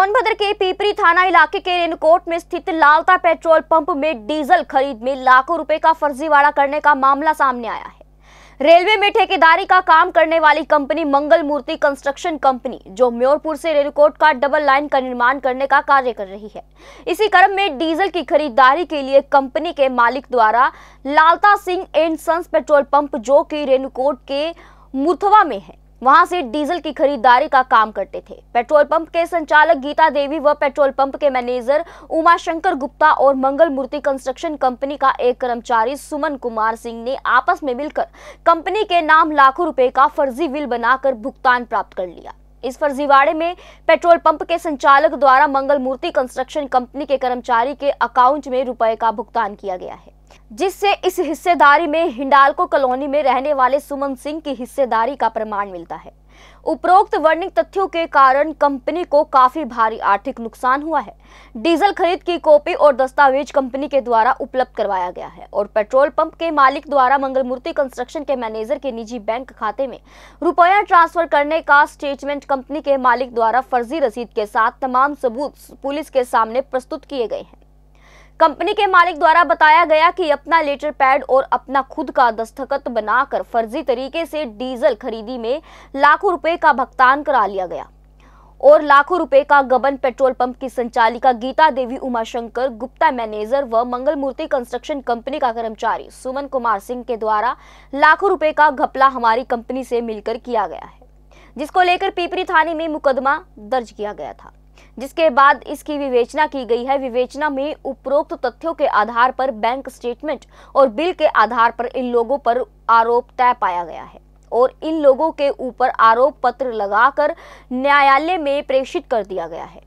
सोनभद्र के पीपरी थाना इलाके के रेनकोट में स्थित लालता पेट्रोल पंप में डीजल खरीद में लाखों रुपए का फर्जीवाड़ा करने का मामला सामने आया है। रेलवे में ठेकेदारी का काम करने वाली company Mangal Murti construction company, जो म्योरपुर से रेनकोट का डबल लाइन का निर्माण करने का कार्य कर रही है। इसी क्रम में डीजल की खरीदारी के लिए कंपनी के मालिक द्वारा Lalta Singh and sons petrol pump, जो कि रेनकोट के मुर्थवा में है वहाँ से डीजल की खरीदारी का काम करते थे। पेट्रोल पंप के संचालक गीता देवी व पेट्रोल पंप के मैनेजर उमाशंकर गुप्ता और मंगल मूर्ति कंस्ट्रक्शन कंपनी का एक कर्मचारी सुमन कुमार सिंह ने आपस में मिलकर कंपनी के नाम लाखों रुपए का फर्जी बिल बनाकर भुगतान प्राप्त कर लिया। इस फर्जीवाड़े में पेट्रोल पंप के संचालक द्वारा मंगल मूर्ति कंस्ट्रक्शन कंपनी के कर्मचारी के अकाउंट में रुपए का भुगतान किया गया है। जिससे इस हिस्सेदारी में हिंडालको कॉलोनी में रहने वाले सुमन सिंह की हिस्सेदारी का प्रमाण मिलता है। उपरोक्त वर्णित तथ्यों के कारण कंपनी को काफ़ी भारी आर्थिक नुकसान हुआ है। डीजल खरीद की कॉपी और दस्तावेज़ कंपनी के द्वारा उपलब्ध करवाया गया है और पेट्रोल पंप के मालिक द्वारा मंगलमूर्ति कंस्ट्रक्शन के मैनेजर के निजी बैंक खाते में रुपया ट्रांसफ़र करने का स्टेटमेंट कंपनी के मालिक द्वारा फर्जी रसीद के साथ तमाम सबूत पुलिस के सामने प्रस्तुत किए गए हैं। कंपनी के मालिक द्वारा बताया गया कि अपना लेटर पैड और अपना खुद का दस्तखत बनाकर फर्जी तरीके से डीजल खरीदी में लाखों रुपए का भुगतान करा लिया गया। और लाखों रुपए का गबन पेट्रोल पंप की संचालिका गीता देवी, उमाशंकर गुप्ता, मैनेजर व मंगल मूर्ति कंस्ट्रक्शन कंपनी का कर्मचारी सुमन कुमार सिंह के द्वारा लाखों रुपए का घपला हमारी कंपनी से मिलकर किया गया है, जिसको लेकर पीपरी थाने में मुकदमा दर्ज किया गया था। जिसके बाद इसकी विवेचना की गई है। विवेचना में उपरोक्त तथ्यों के आधार पर बैंक स्टेटमेंट और बिल के आधार पर इन लोगों पर आरोप तय पाया गया है और इन लोगों के ऊपर आरोप पत्र लगाकर न्यायालय में प्रेषित कर दिया गया है।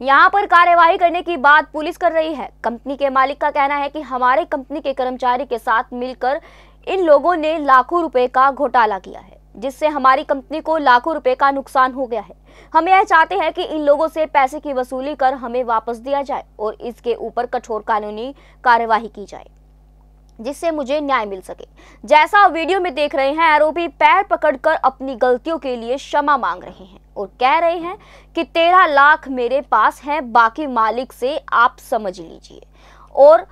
यहाँ पर कार्यवाही करने की बात पुलिस कर रही है। कंपनी के मालिक का कहना है कि हमारे कंपनी के कर्मचारी के साथ मिलकर इन लोगों ने लाखों रुपए का घोटाला किया है। जिससे हमारी कंपनी को लाखों रुपए का नुकसान हो गया है। हम यह चाहते हैं कि इन लोगों से पैसे की वसूली कर हमें वापस दिया जाए और इसके ऊपर कठोर कानूनी कार्यवाही की जाए, जिससे मुझे न्याय मिल सके। जैसा वीडियो में देख रहे हैं, आरोपी पैर पकड़कर अपनी गलतियों के लिए क्षमा मांग रहे हैं और कह रहे हैं कि तेरह लाख मेरे पास है, बाकी मालिक से आप समझ लीजिए। और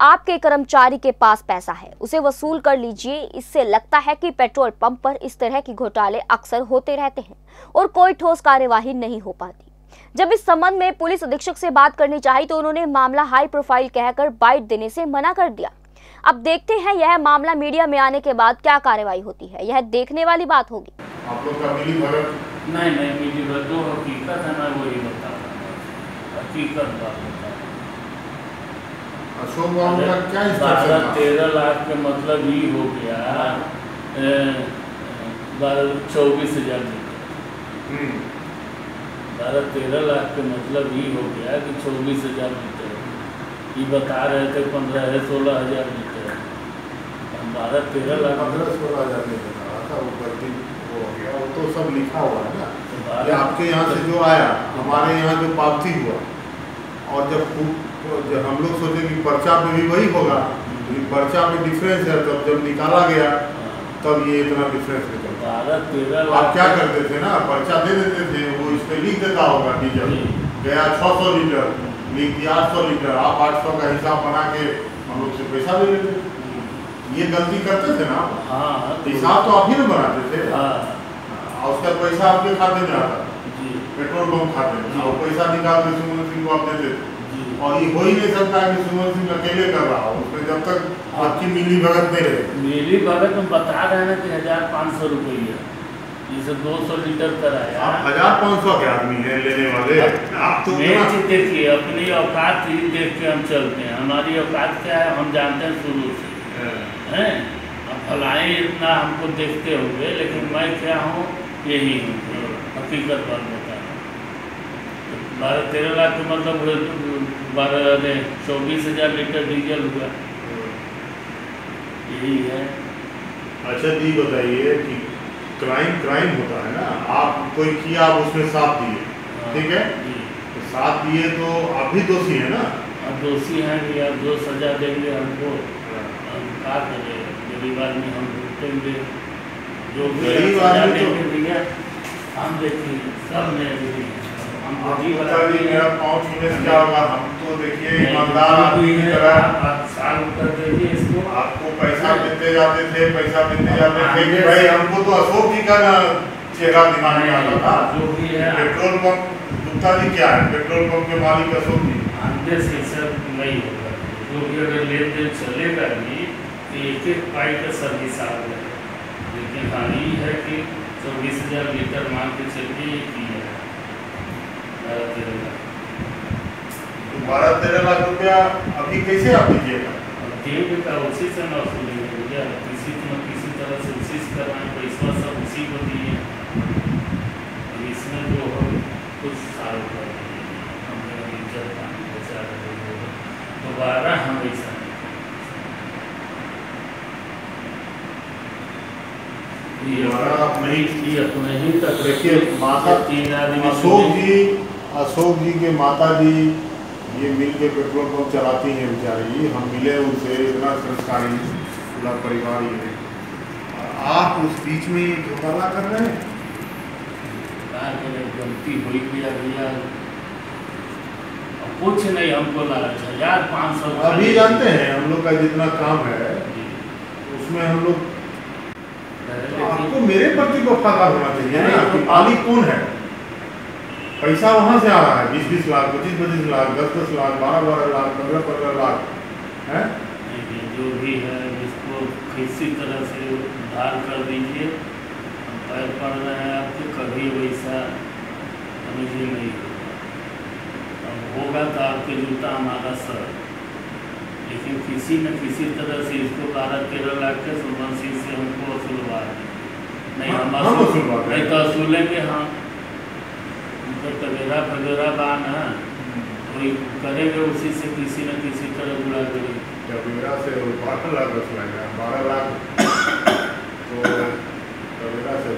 आपके कर्मचारी के पास पैसा है उसे वसूल कर लीजिए। इससे लगता है कि पेट्रोल पंप पर इस तरह की घोटाले अक्सर होते रहते हैं और कोई ठोस कार्यवाही नहीं हो पाती। जब इस संबंध में पुलिस अधीक्षक से बात करनी चाहिए तो उन्होंने मामला हाई प्रोफ़ाइल कहकर बाइट देने से मना कर दिया। अब देखते हैं यह मामला मीडिया में आने के बाद क्या कार्रवाई होती है। यह देखने वाली बात होगी। आप लोग का मिली भगत? नहीं नहीं बात जो हकीकत है मैं वही बता हकीकत बात अशोक बाबू का क्या बारह तेरह लाख का मतलब ही हो गया। बारह चौबीस हज़ार हम्म, बारह तेरह लाख का मतलब ही हो गया कि चौबीस हज़ार लीटर ये बता रहे थे पंद्रह है सोलह हज़ार हम बारह तेरह लाख पंद्रह सोलह हज़ार वो हो गया। वो तो सब लिखा हुआ है ना। तो ये आपके यहाँ से जो आया हमारे यहाँ जो पावती हुआ और जब खूब जब हम लोग सोचे कि पर्चा में भी वही होगा लेकिन पर्चा में डिफरेंस है तब जब निकाला गया हाँ, तब ये इतना डिफरेंस निकलता। आप क्या करते थे ना पर्चा दे देते थे वो इस पे लिख देता होगा डीजल। गया छः सौ लीटर लिख दिया आठ सौ लीटर आप आठ सौ का हिसाब बना के हम लोग से पैसा ले लेते थे। ये गलती करते थे ना आप? हाँ तो- हिसाब तो आप ही ना बनाते थे। हाँ। और उसका पैसा आपके खाते में आता। पेट्रोल पंप खाते में। और पैसा निकाल के सुमन सिंह को आप देते थे। जी और ये हो ही नहीं सकता है कि सुमन सिंह अकेले कर रहा हो उसमें जब तक आपकी मिली भगत नहीं रहे। मेरी भगत में बता रहे हैं ना कि हज़ार पाँच सौ रुपये जैसे दो सौ लीटर कराया आप हज़ार पाँच सौ के आदमी हैं लेने वाले। आप तो मेन चीज़ देखिए अपनी औकात ही देख के हम चलते हैं। हमारी औकात क्या है हम जानते हैं शुरू से। हैं। अब भलाई इतना हमको देखते होंगे लेकिन मैं क्या हूँ यही हूँ हकीकत बात बता रहा हूँ। बारह तेरह लाख का मतलब हुए बारह चौबीस हज़ार लीटर डीजल हुआ। यही है। अच्छा जी बताइए कि क्राइम क्राइम होता है ना? आप कोई किया आप उसमें साथ दिए। हाँ, ठीक है? तो साथ दिए तो आप भी दोषी है ना? अब दोषी हैं कि आप जो सजा देंगे हमको हम क्या करें? गरीब आदमी हम भुगतेंगे जो गरीब आदमी तो- भैया हम देखिए सब में जी आदमी मेरा हैं। पाँव छूने से क्या होगा हम तो देखिए ईमानदार आदमी की तरह। आपको पैसा देते जाते थे पैसा देते जाते थे कि भाई हमको तो अशोक जी का चेहरा दिमाग में आता था। है पेट्रोल पंप गुप्ता जी क्या है? पेट्रोल पंप के मालिक अशोक जी। अंदर से सब नहीं होगा जो भी अगर लेन देन चलेगा भी तो एक एक पाई का सर्विस आ गया। लेकिन हाँ ये है कि चौबीस हज़ार लीटर मान के चलिए ही है। बारह तेरह लाख बारह तेरह लाख रुपया अभी कैसे आप दीजिएगा? देंगे उसी से न वसूलेंगे भैया किसी न किसी तरह से उसी से करवाएँ पैसा सब उसी को दिए। इसमें जो हो कुछ साल दोबारा हम ऐसा नहीं ये आप नहीं ये अपने ही तक देखिए माता तीन आदमी अशोक जी अशोक जी के माता जी ये मिल के पेट्रोल पंप चलाती हैं बेचारी। हम मिले उनसे इतना संस्कारी पूरा परिवार ही है। आप उस बीच में ये घोटाला कर रहे हैं? गलती हुई भैया भैया कुछ नहीं हमको लालच हज़ार पाँच सौ अभी जानते हैं हम लोग का जितना काम है उसमें हम लोग तो आपको मेरे प्रति वफादार होना चाहिए ना कि मालिक कौन है? पैसा वहाँ से आ रहा है बीस बीस लाख पच्चीस पच्चीस लाख दस दस लाख बारह बारह लाख पंद्रह पंद्रह लाख है? जो भी है इसको किसी तरह से उद्धार कर दीजिए। पैर पड़ रहे हैं आपके कभी वैसा समझिए नहीं। होगा अब होगा तो आपके जूता हमारा सर। लेकिन किसी न किसी तरह से इसको बारह तेरह लाख के सुबंशी से हमको वसूलवा नहीं हम हम देंगे। नहीं तो वसूलेंगे हम उनको तगेरा फगेरा बान है। कोई करेंगे उसी से किसी न किसी तरह बुला करेंगे टवेरा से बारह लाख वसूलेंगे बारह लाख। तो टवेरा से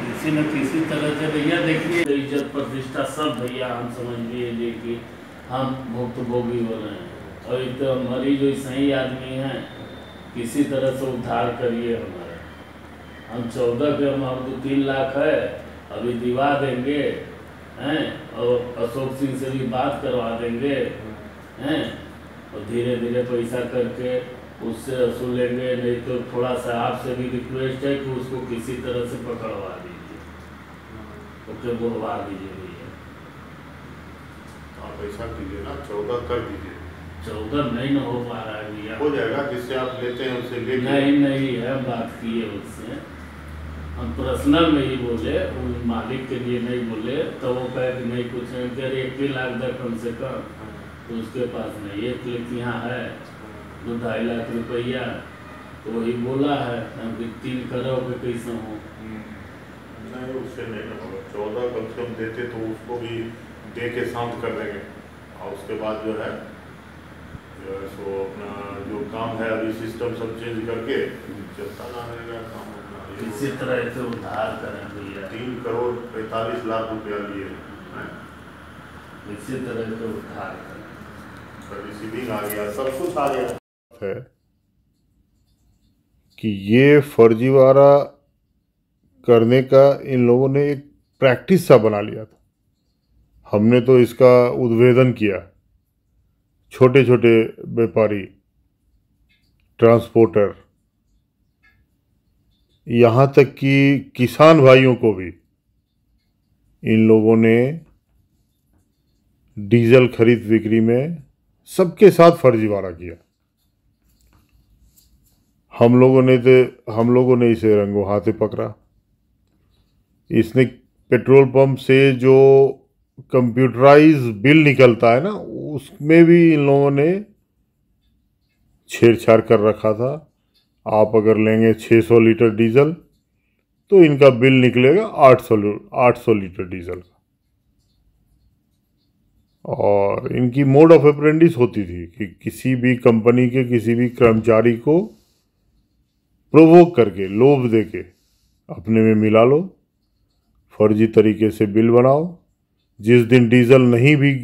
किसी न किसी तरह से भैया देखिए इज़्ज़त प्रतिष्ठा सब भैया हम समझ लीजिए कि हम भुक्तभोगी हो रहे हैं। और एक तो हमारी जो सही आदमी हैं किसी तरह से उद्धार करिए हमारा। हम चौदह के हमारे दो तीन लाख है अभी दिवा देंगे हैं और अशोक सिंह से भी बात करवा देंगे हैं और धीरे धीरे पैसा करके उससे वसूलेंगे नहीं तो थोड़ा सा आपसे भी रिक्वेस्ट है कि उसको किसी तरह से पकड़वा दीजिए। ओके बुलवा दीजिए भैया। आप ऐसा कीजिए ना चौदह कर दीजिए। चौदह नहीं ना हो पा रहा है भैया। हो जाएगा जिससे आप लेते हैं उससे ले नहीं नहीं है बात की है उससे। हम पर्सनल में ही बोले उन मालिक के लिए नहीं बोले तो वो कहे कि नहीं कुछ नहीं कह रहे एक ही लाख दे कम से कम तो उसके पास नहीं एक लाख यहाँ है दो ढाई लाख रुपया तो वही बोला है हम कि तीन करोड़ के कैसे हो? नहीं उससे नहीं होगा। चौदह कम से कम देते तो उसको भी दे के शांत कर देंगे। और उसके बाद जो है जो है सो अपना जो काम है अभी सिस्टम सब चेंज करके चलता ना रहेगा काम। किसी तरह से उद्धार करें भैया। तीन करोड़ पैंतालीस लाख रुपया लिए हैं। किसी तरह से उद्धार करें। आ गया सब कुछ आ गया। है कि ये फर्जीवाड़ा करने का इन लोगों ने एक प्रैक्टिस सा बना लिया था। हमने तो इसका उद्भेदन किया। छोटे छोटे व्यापारी ट्रांसपोर्टर यहाँ तक कि किसान भाइयों को भी इन लोगों ने डीजल खरीद बिक्री में सबके साथ फर्जीवाड़ा किया। हम लोगों ने तो हम लोगों ने इसे रंगो हाथे पकड़ा। इसने पेट्रोल पंप से जो कंप्यूटराइज बिल निकलता है ना, उसमें भी इन लोगों ने छेड़छाड़ कर रखा था। आप अगर लेंगे 600 लीटर डीजल तो इनका बिल निकलेगा 800 800 लीटर डीजल का। और इनकी मोड ऑफ़ अप्रेंडिस होती थी कि किसी भी कंपनी के किसी भी कर्मचारी को प्रोवोक करके, लोभ दे के अपने में मिला लो, फर्जी तरीके से बिल बनाओ। जिस दिन डीजल नहीं भी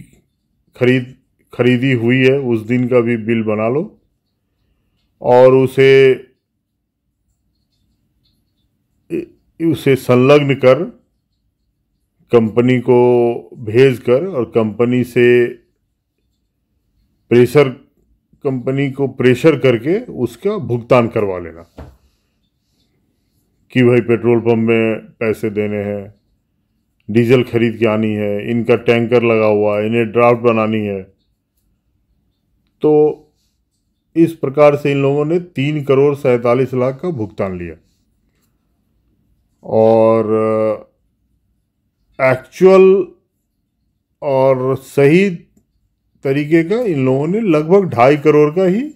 खरीद, खरीदी हुई है, उस दिन का भी बिल बना लो। और उसे उसे संलग्न कर कंपनी को भेज कर और कंपनी से प्रेशर, कंपनी को प्रेशर करके उसका भुगतान करवा लेना कि भाई पेट्रोल पंप में पैसे देने हैं, डीजल खरीद के आनी है, इनका टैंकर लगा हुआ है, इन्हें ड्राफ्ट बनानी है। तो इस प्रकार से इन लोगों ने तीन करोड़ सैंतालीस लाख का भुगतान लिया। और एक्चुअल और सही तरीके का इन लोगों ने लगभग ढाई करोड़ का ही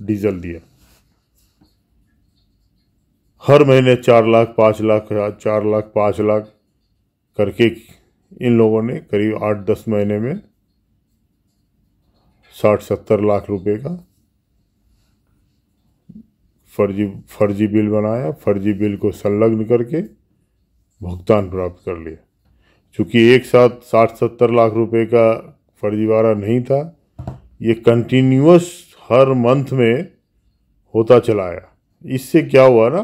डीजल दिया। हर महीने चार लाख, पाँच लाख, चार लाख, पाँच लाख करके इन लोगों ने करीब आठ दस महीने में साठ, सत्तर लाख रुपए का फर्जी फर्जी बिल बनाया, फर्जी बिल को संलग्न करके भुगतान प्राप्त कर लिया। चूँकि एक साथ साठ, सत्तर लाख रुपए का फर्जीवाड़ा नहीं था, ये कंटिन्यूस हर मंथ में होता चला आया। इससे क्या हुआ ना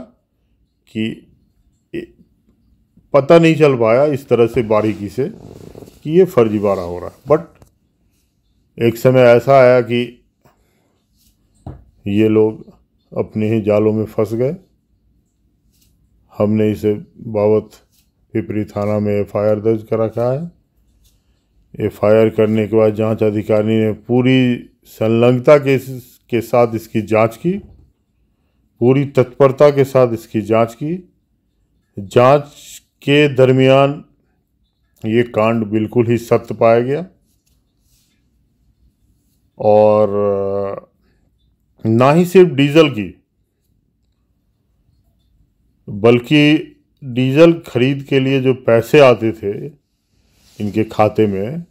कि पता नहीं चल पाया इस तरह से बारीकी से कि ये फर्जीवाड़ा हो रहा है। बट एक समय ऐसा आया कि ये लोग अपने ही जालों में फंस गए। हमने इसे बाबत पिपरी थाना में एफ़ दर्ज कर रखा है। एफ़ करने के बाद जाँच अधिकारी ने पूरी संलग्नता के के साथ इसकी जाँच की, पूरी तत्परता के साथ इसकी जाँच की। जाँच के दरमियान ये कांड बिल्कुल ही सत्य पाया गया और ना ही सिर्फ़ डीजल की, बल्कि डीजल खरीद के लिए जो पैसे आते थे इनके खाते में,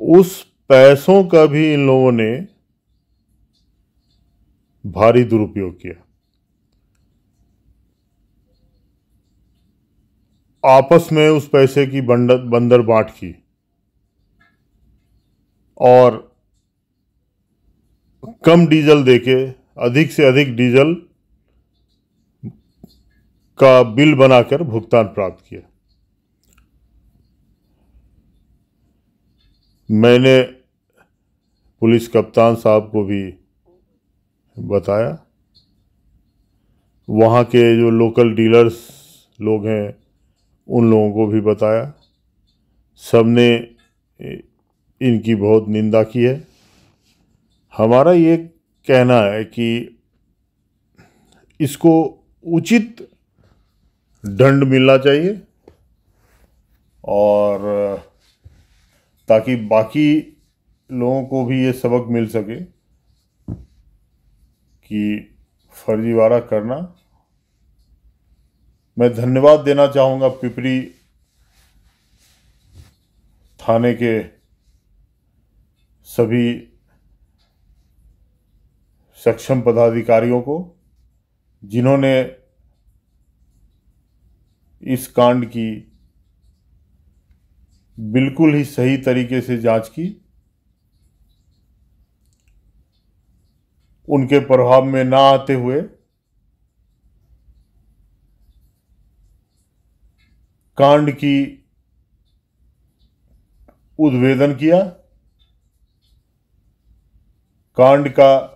उस पैसों का भी इन लोगों ने भारी दुरुपयोग किया। आपस में उस पैसे की बंदर बांट की और कम डीजल देके, अधिक से अधिक डीजल का बिल बनाकर भुगतान प्राप्त किया। मैंने पुलिस कप्तान साहब को भी बताया। वहाँ के जो लोकल डीलर्स लोग हैं, उन लोगों को भी बताया। सबने इनकी बहुत निंदा की है। हमारा ये कहना है कि इसको उचित दंड मिलना चाहिए और ताकि बाकी लोगों को भी ये सबक मिल सके कि फर्जीवाड़ा करना। मैं धन्यवाद देना चाहूँगा पिपरी थाने के सभी सक्षम पदाधिकारियों को, जिन्होंने इस कांड की बिल्कुल ही सही तरीके से जाँच की, उनके प्रभाव में ना आते हुए कांड की उद्वेदन किया, कांड का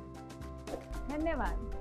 धन्यवाद।